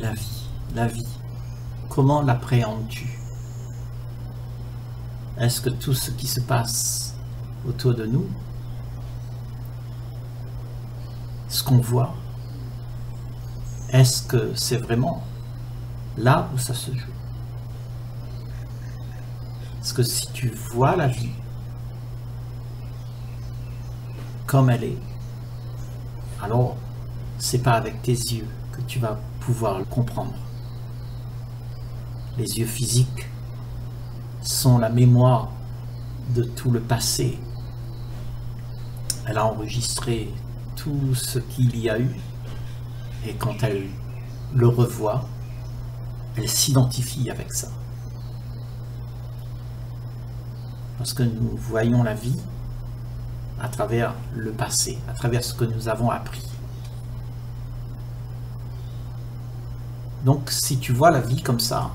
La vie, la vie. Comment l'appréhendes-tu? Est-ce que tout ce qui se passe autour de nous, ce qu'on voit, est-ce que c'est vraiment là où ça se joue? Parce que si tu vois la vie comme elle est, alors c'est pas avec tes yeux que tu vas pouvoir le comprendre. Les yeux physiques sont la mémoire de tout le passé. Elle a enregistré tout ce qu'il y a eu et quand elle le revoit, elle s'identifie avec ça. Parce que nous voyons la vie à travers le passé, à travers ce que nous avons appris. Donc si tu vois la vie comme ça,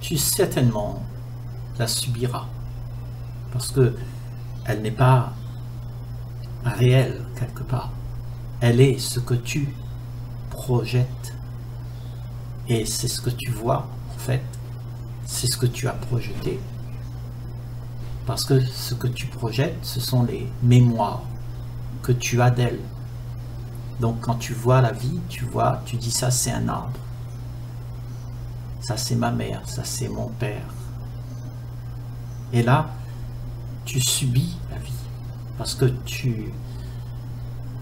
tu certainement la subiras. Parce que elle n'est pas réelle quelque part. Elle est ce que tu projettes. Et c'est ce que tu vois, en fait. C'est ce que tu as projeté. Parce que ce que tu projettes, ce sont les mémoires que tu as d'elle. Donc quand tu vois la vie, tu vois, tu dis ça c'est un arbre. Ça c'est ma mère, ça c'est mon père. Et là, tu subis la vie. Parce que tu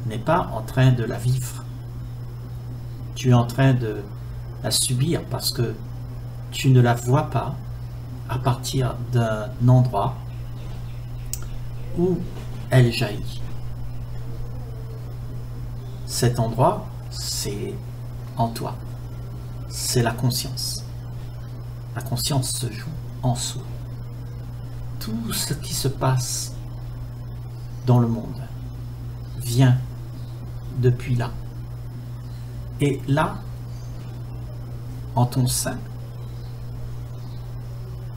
n'es pas en train de la vivre. Tu es en train de la subir parce que tu ne la vois pas à partir d'un endroit où elle jaillit. Cet endroit, c'est en toi. C'est la conscience. La conscience se joue en soi. Tout ce qui se passe dans le monde vient depuis là. Et là, en ton sein,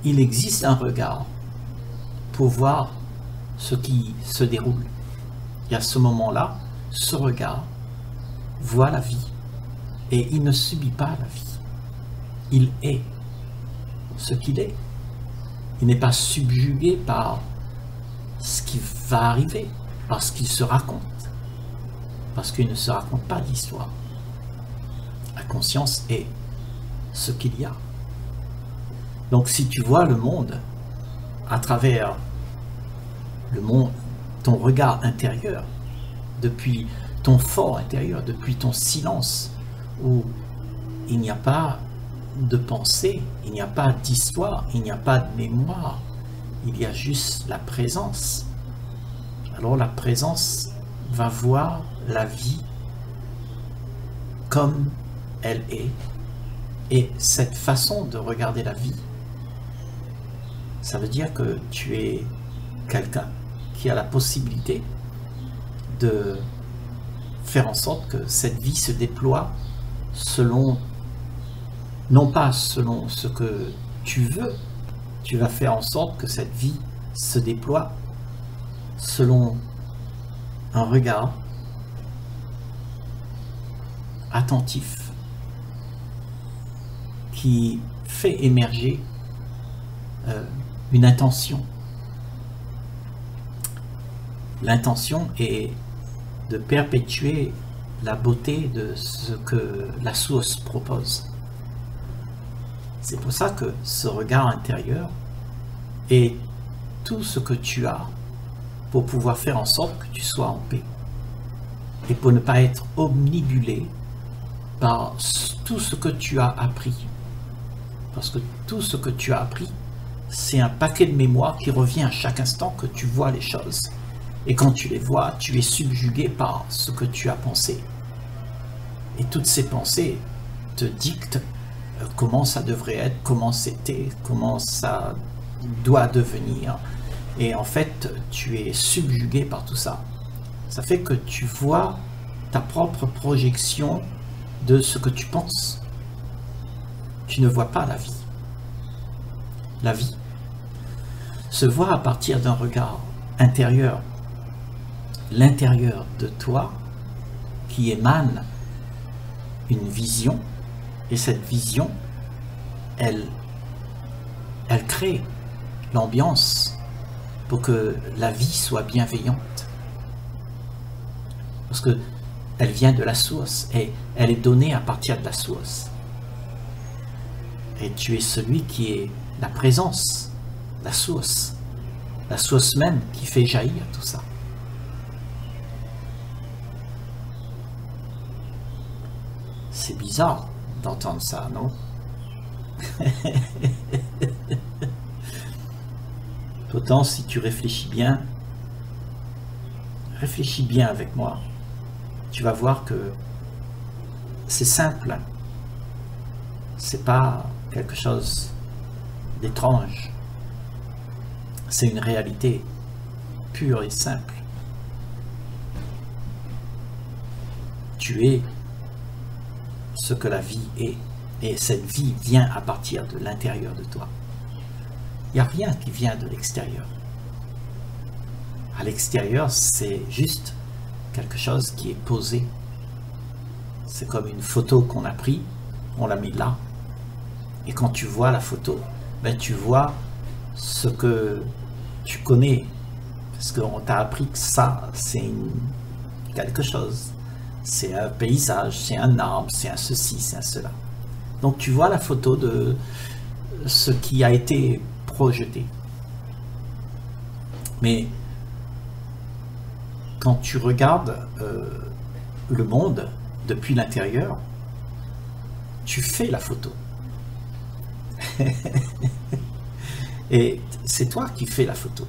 il existe un regard pour voir ce qui se déroule. Et à ce moment-là, ce regard voit la vie et il ne subit pas la vie. Il est ce qu'il est. Il n'est pas subjugué par ce qui va arriver, parce qu'il se raconte. Parce qu'il ne se raconte pas d'histoire. La conscience est ce qu'il y a. Donc si tu vois le monde à travers le monde, ton regard intérieur, depuis ton fort intérieur, depuis ton silence, où il n'y a pas de pensée, il n'y a pas d'histoire, il n'y a pas de mémoire, il y a juste la présence. Alors la présence va voir la vie comme elle est. Et cette façon de regarder la vie, ça veut dire que tu es quelqu'un qui a la possibilité de faire en sorte que cette vie se déploie selon, non pas selon ce que tu veux, tu vas faire en sorte que cette vie se déploie selon un regard attentif qui fait émerger euh, une intention. L'intention est de perpétuer la beauté de ce que la source propose. C'est pour ça que ce regard intérieur est tout ce que tu as pour pouvoir faire en sorte que tu sois en paix. Et pour ne pas être omnibulé par tout ce que tu as appris. Parce que tout ce que tu as appris, c'est un paquet de mémoire qui revient à chaque instant que tu vois les choses. Et quand tu les vois, tu es subjugué par ce que tu as pensé. Et toutes ces pensées te dictent euh, comment ça devrait être, comment c'était, comment ça doit devenir. Et en fait, tu es subjugué par tout ça. Ça fait que tu vois ta propre projection de ce que tu penses. Tu ne vois pas la vie. La vie se voit à partir d'un regard intérieur. L'intérieur de toi qui émane une vision et cette vision, elle, elle crée l'ambiance pour que la vie soit bienveillante. Parce que elle vient de la source et elle est donnée à partir de la source. Et tu es celui qui est la présence, la source, la source même qui fait jaillir tout ça. C'est bizarre d'entendre ça, non Pourtant, si tu réfléchis bien, réfléchis bien avec moi, tu vas voir que c'est simple. C'est pas quelque chose d'étrange. C'est une réalité pure et simple. Tu es ce que la vie est. Et cette vie vient à partir de l'intérieur de toi. Il n'y a rien qui vient de l'extérieur. À l'extérieur, c'est juste quelque chose qui est posé. C'est comme une photo qu'on a prise, on l'a mis là. Et quand tu vois la photo, ben tu vois ce que tu connais. Parce qu'on t'a appris que ça, c'est quelque chose c'est un paysage, c'est un arbre, c'est un ceci, c'est un cela. Donc tu vois la photo de ce qui a été projeté. Mais quand tu regardes euh, le monde depuis l'intérieur, tu fais la photo. Et c'est toi qui fais la photo.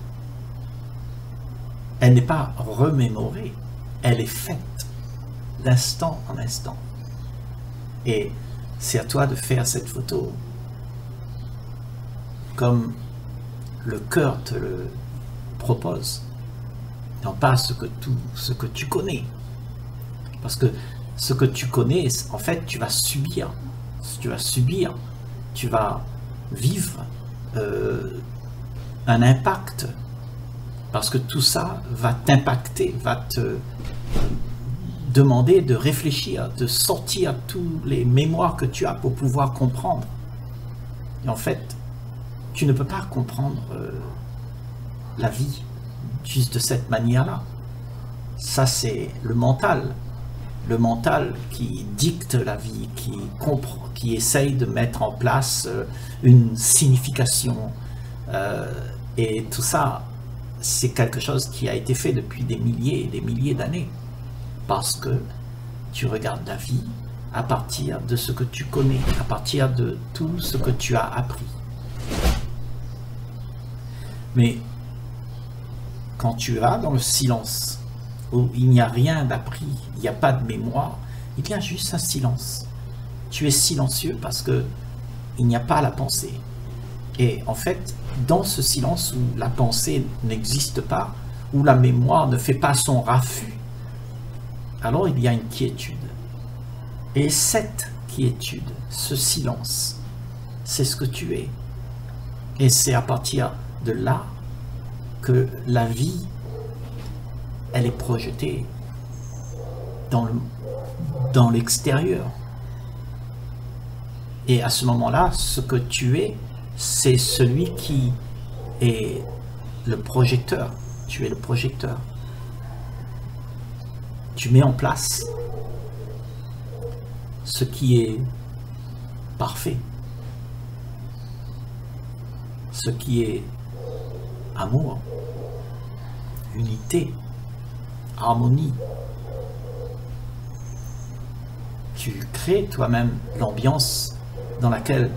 Elle n'est pas remémorée, elle est faite d'instant en instant. Et c'est à toi de faire cette photo comme le cœur te le propose, non pas ce que, tout, ce que tu connais. Parce que ce que tu connais, en fait, tu vas subir. Tu vas subir, tu vas vivre euh, un impact. Parce que tout ça va t'impacter, va te demander de réfléchir, de sortir tous les mémoires que tu as pour pouvoir comprendre. Et en fait, tu ne peux pas comprendre euh, la vie juste de cette manière-là. Ça, c'est le mental. Le mental qui dicte la vie, qui comprend, qui essaye de mettre en place euh, une signification. Euh, et tout ça, c'est quelque chose qui a été fait depuis des milliers et des milliers d'années parce que tu regardes la vie à partir de ce que tu connais, à partir de tout ce que tu as appris. Mais quand tu vas dans le silence, où il n'y a rien d'appris, il n'y a pas de mémoire, il y a juste un silence. Tu es silencieux parce que il n'y a pas la pensée. Et en fait, dans ce silence où la pensée n'existe pas, où la mémoire ne fait pas son raffut, alors il y a une quiétude. Et cette quiétude, ce silence, c'est ce que tu es. Et c'est à partir de là que la vie, elle est projetée dans, le, dans l'extérieur. Et à ce moment-là, ce que tu es, c'est celui qui est le projecteur. Tu es le projecteur tu mets en place ce qui est parfait, ce qui est amour, unité, harmonie. Tu crées toi-même l'ambiance dans laquelle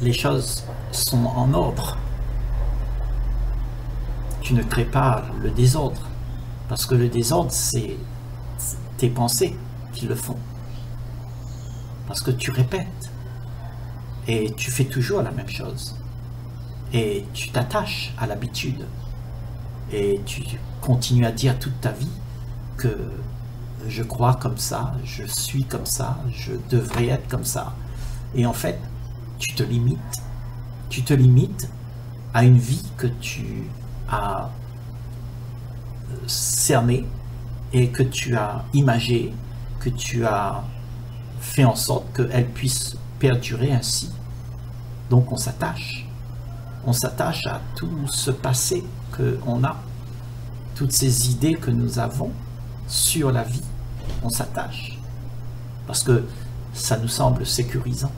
les choses sont en ordre. Tu ne crées pas le désordre. Parce que le désordre, c'est tes pensées qui le font. Parce que tu répètes. Et tu fais toujours la même chose. Et tu t'attaches à l'habitude. Et tu continues à dire toute ta vie que je crois comme ça, je suis comme ça, je devrais être comme ça. Et en fait, tu te limites. Tu te limites à une vie que tu as cerné et que tu as imagé que tu as fait en sorte qu'elle puisse perdurer ainsi. Donc on s'attache. On s'attache à tout ce passé qu'on a, toutes ces idées que nous avons sur la vie. On s'attache. Parce que ça nous semble sécurisant.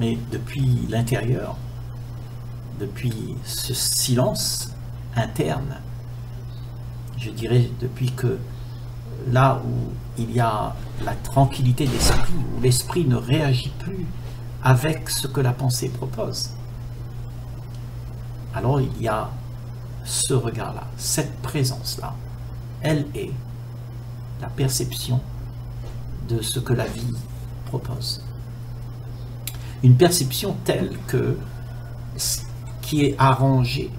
Mais depuis l'intérieur, depuis ce silence interne, je dirais depuis que là où il y a la tranquillité d'esprit, où l'esprit ne réagit plus avec ce que la pensée propose, alors il y a ce regard-là, cette présence-là. Elle est la perception de ce que la vie propose. Une perception telle que qui est arrangée,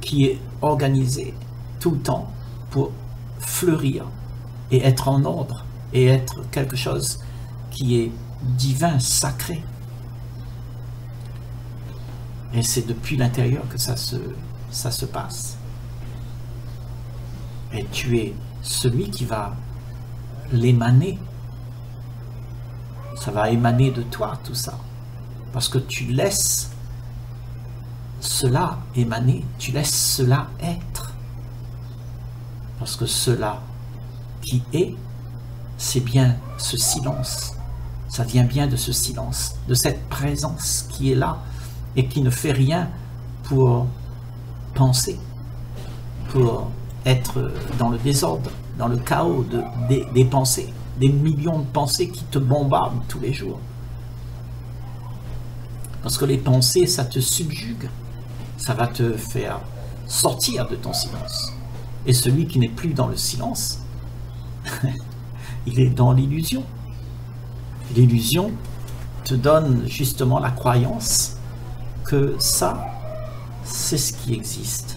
qui est organisée tout le temps pour fleurir et être en ordre et être quelque chose qui est divin, sacré. Et c'est depuis l'intérieur que ça se, ça se passe. Et tu es celui qui va l'émaner. Ça va émaner de toi tout ça. Parce que tu laisses cela émaner, tu laisses cela être. Parce que cela qui est, c'est bien ce silence. Ça vient bien de ce silence, de cette présence qui est là et qui ne fait rien pour penser, pour être dans le désordre, dans le chaos de, des, des pensées, des millions de pensées qui te bombardent tous les jours. Parce que les pensées, ça te subjugue, ça va te faire sortir de ton silence. Et celui qui n'est plus dans le silence, il est dans l'illusion. L'illusion te donne justement la croyance que ça, c'est ce qui existe.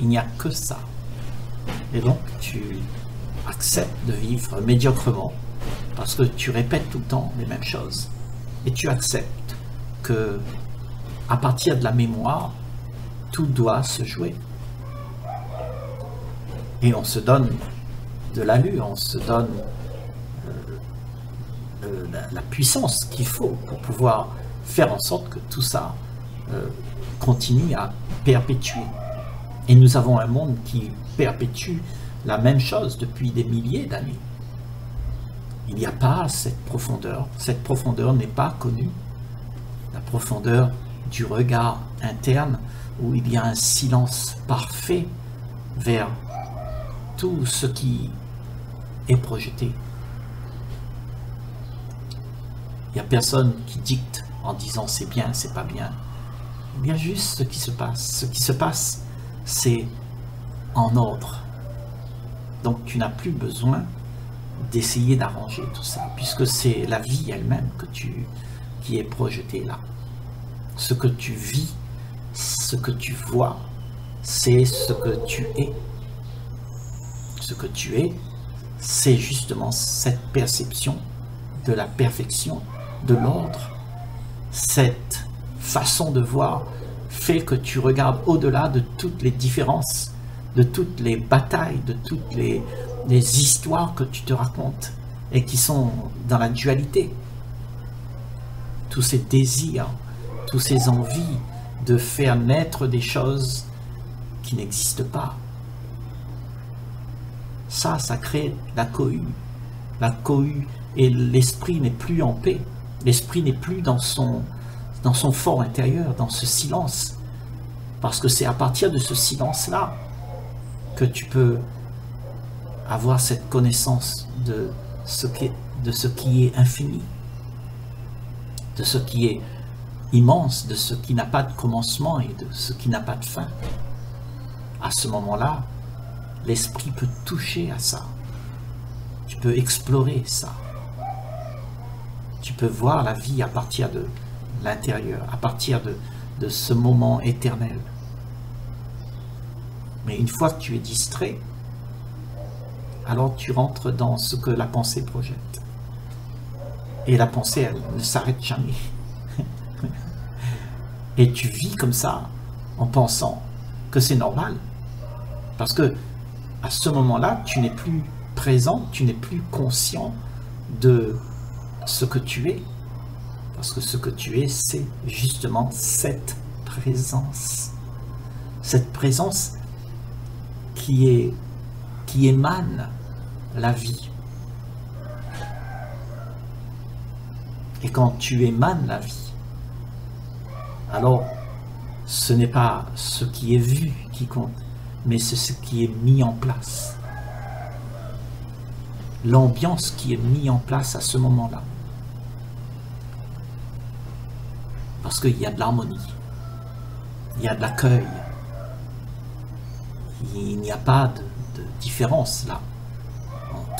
Il n'y a que ça. Et donc tu acceptes de vivre médiocrement parce que tu répètes tout le temps les mêmes choses. Et tu acceptes que à partir de la mémoire, tout doit se jouer. Et on se donne de l'allure, on se donne euh, euh, la, puissance qu'il faut pour pouvoir faire en sorte que tout ça euh, continue à perpétuer. Et nous avons un monde qui perpétue la même chose depuis des milliers d'années. Il n'y a pas cette profondeur. Cette profondeur n'est pas connue. La profondeur du regard interne où il y a un silence parfait vers tout ce qui est projeté. Il n'y a personne qui dicte en disant c'est bien, c'est pas bien. Il y a juste ce qui se passe. Ce qui se passe, c'est en ordre. Donc tu n'as plus besoin d'essayer d'arranger tout ça, puisque c'est la vie elle-même qui est projetée là. Ce que tu vis, ce que tu vois, c'est ce que tu es. Ce que tu es, c'est justement cette perception de la perfection, de l'ordre, cette façon de voir fait que tu regardes au-delà de toutes les différences, de toutes les batailles, de toutes les, histoires que tu te racontes et qui sont dans la dualité. Tous ces désirs, tous ces envies de faire naître des choses qui n'existent pas. Ça, ça crée la cohue. La cohue et l'esprit n'est plus en paix. L'esprit n'est plus dans son, dans son fort intérieur, dans ce silence. Parce que c'est à partir de ce silence-là que tu peux avoir cette connaissance de ce, qui de ce qui est infini, de ce qui est immense, de ce qui n'a pas de commencement et de ce qui n'a pas de fin. À ce moment-là, l'esprit peut toucher à ça. Tu peux explorer ça. Tu peux voir la vie à partir de l'intérieur, à partir de, ce moment éternel. Mais une fois que tu es distrait, alors tu rentres dans ce que la pensée projette. Et la pensée, elle ne s'arrête jamais. Et tu vis comme ça en pensant que c'est normal. Parce que à ce moment-là, tu n'es plus présent, tu n'es plus conscient de ce que tu es. Parce que ce que tu es, c'est justement cette présence. Cette présence qui, qui émane la vie. Et quand tu émanes la vie, alors ce n'est pas ce qui est vu qui compte, mais c'est ce qui est mis en place. L'ambiance qui est mise en place à ce moment-là. Parce qu'il y a de l'harmonie, il y a de l'accueil, il n'y a pas de, de différence là.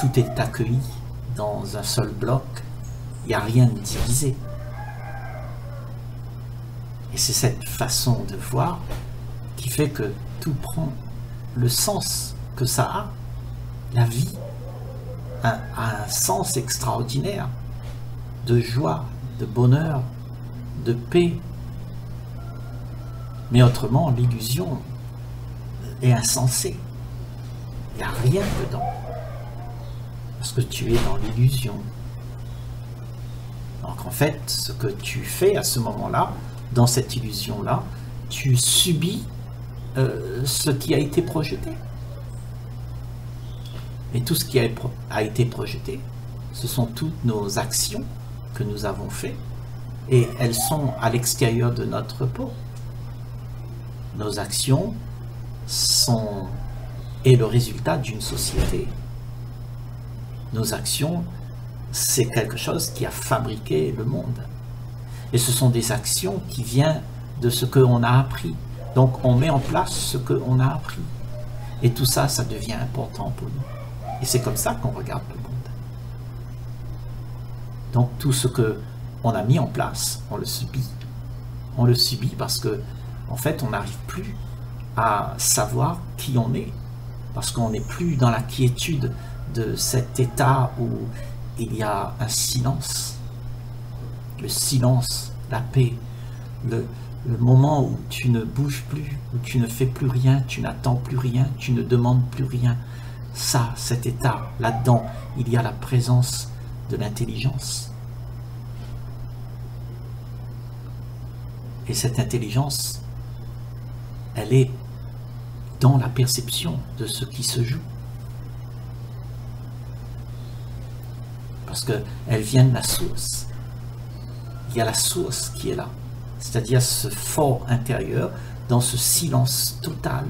Tout est accueilli dans un seul bloc, il n'y a rien de divisé. C'est cette façon de voir qui fait que tout prend le sens que ça a. La vie a, un sens extraordinaire de joie, de bonheur, de paix. Mais autrement, l'illusion est insensée. Il n'y a rien dedans. Parce que tu es dans l'illusion. Donc en fait, ce que tu fais à ce moment-là, dans cette illusion-là, tu subis euh, ce qui a été projeté. Et tout ce qui a, été projeté, ce sont toutes nos actions que nous avons faites et elles sont à l'extérieur de notre peau. Nos actions sont et le résultat d'une société. Nos actions, c'est quelque chose qui a fabriqué le monde. Et ce sont des actions qui viennent de ce qu'on a appris. Donc on met en place ce qu'on a appris. Et tout ça, ça devient important pour nous. Et c'est comme ça qu'on regarde le monde. Donc tout ce que on a mis en place, on le subit. On le subit parce que, en fait, on n'arrive plus à savoir qui on est. Parce qu'on n'est plus dans la quiétude de cet état où il y a un silence le silence, la paix, le, moment où tu ne bouges plus, où tu ne fais plus rien, tu n'attends plus rien, tu ne demandes plus rien. Ça, cet état, là-dedans, il y a la présence de l'intelligence. Et cette intelligence, elle est dans la perception de ce qui se joue. Parce qu'elle vient de la source il y a la source qui est là. C'est-à-dire ce fort intérieur, dans ce silence total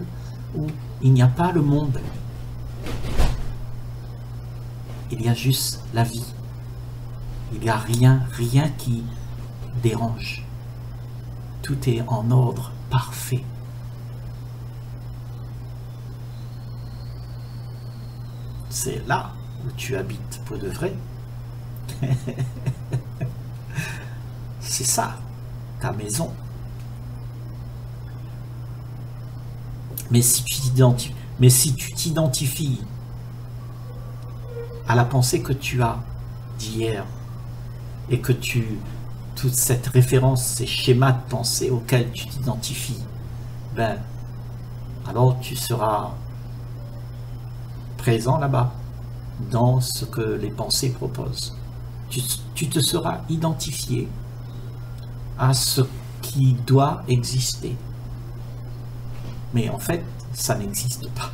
où il n'y a pas le monde. Il y a juste la vie. Il n'y a rien, rien qui dérange. Tout est en ordre parfait. C'est là où tu habites pour de vrai. C'est ça, ta maison. Mais si tu t'identifies, à la pensée que tu as d'hier et que tu toute cette référence, ces schémas de pensée auxquels tu t'identifies, ben alors tu seras présent là-bas dans ce que les pensées proposent. Tu te seras identifié à ce qui doit exister. Mais en fait, ça n'existe pas.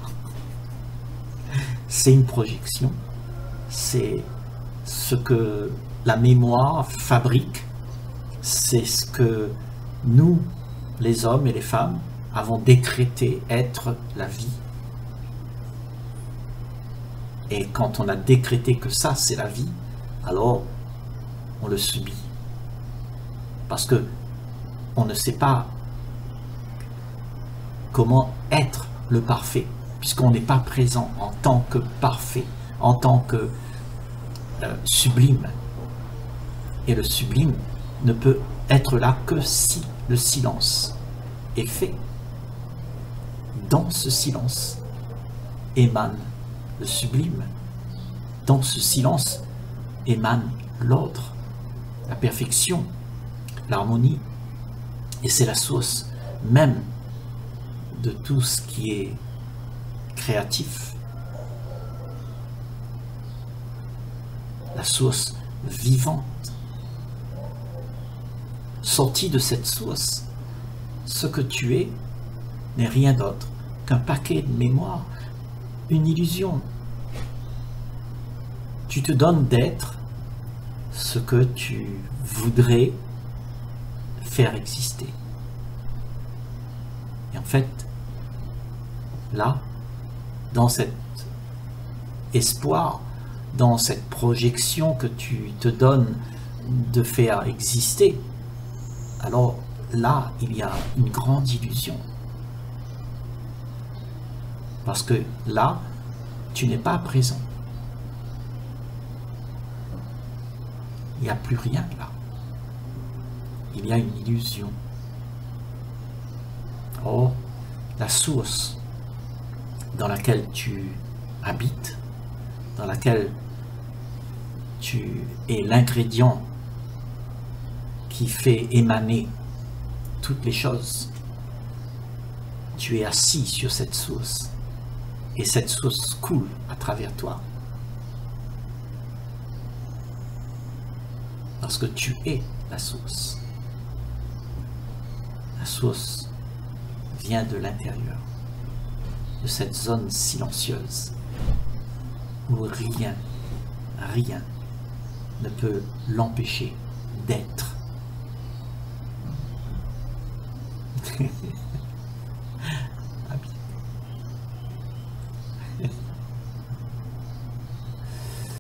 C'est une projection. C'est ce que la mémoire fabrique. C'est ce que nous, les hommes et les femmes, avons décrété être la vie. Et quand on a décrété que ça, c'est la vie, alors on le subit. Parce que on ne sait pas comment être le parfait, puisqu'on n'est pas présent en tant que parfait, en tant que euh, sublime. Et le sublime ne peut être là que si le silence est fait. Dans ce silence émane le sublime. Dans ce silence émane l'ordre, la perfection, l'harmonie. Et c'est la source même de tout ce qui est créatif. la source vivante. Sorti de cette source, ce que tu es n'est rien d'autre qu'un paquet de mémoire, une illusion. Tu te donnes d'être ce que tu voudrais exister. Et en fait, là, dans cet espoir, dans cette projection que tu te donnes de faire exister, alors là, il y a une grande illusion. Parce que là, tu n'es pas présent. Il n'y a plus rien là. Il y a une illusion. Oh, la source dans laquelle tu habites, dans laquelle tu es l'ingrédient qui fait émaner toutes les choses. Tu es assis sur cette source et cette source coule à travers toi. Parce que tu es la source. La source vient de l'intérieur, de cette zone silencieuse où rien, rien ne peut l'empêcher d'être.